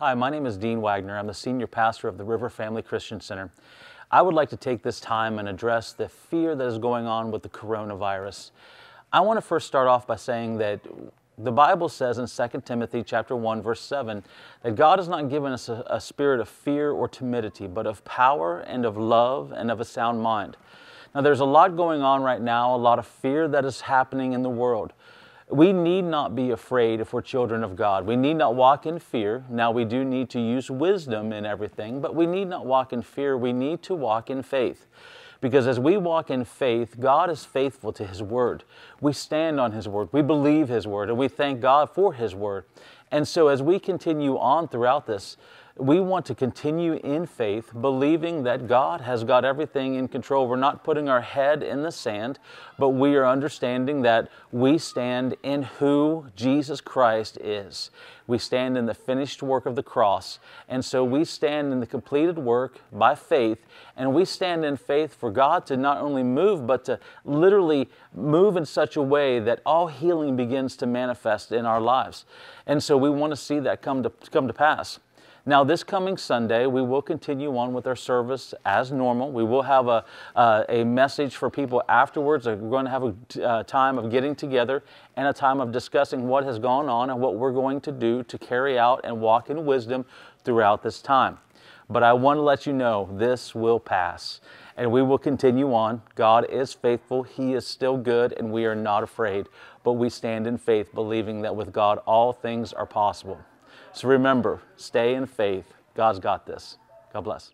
Hi, my name is Deane Wagner. I'm the senior pastor of the River Family Christian Center. I would like to take this time and address the fear that is going on with the coronavirus. I want to first start off by saying that the Bible says in 2 Timothy chapter 1 verse 7 that God has not given us a, a, spirit of fear or timidity, but of power and of love and of a sound mind. Now there's a lot going on right now, a lot of fear that is happening in the world. We need not be afraid if we're children of God. We need not walk in fear. Now, we do need to use wisdom in everything, but we need not walk in fear. We need to walk in faith. Because as we walk in faith, God is faithful to His Word. We stand on His Word. We believe His Word, and we thank God for His Word. And so, as we continue on throughout this, we want to continue in faith, believing that God has got everything in control. We're not putting our head in the sand, but we are understanding that we stand in who Jesus Christ is. We stand in the finished work of the cross. And so we stand in the completed work by faith, and we stand in faith for God to not only move, but to literally move in such a way that all healing begins to manifest in our lives. And so we want to see that come to, come to pass. Now, this coming Sunday, we will continue on with our service as normal. We will have a, uh, a message for people afterwards. We're going to have a uh, time of getting together and a time of discussing what has gone on and what we're going to do to carry out and walk in wisdom throughout this time. But I want to let you know this will pass and we will continue on. God is faithful, He is still good, and we are not afraid. But we stand in faith, believing that with God all things are possible. So remember, stay in faith. God's got this. God bless.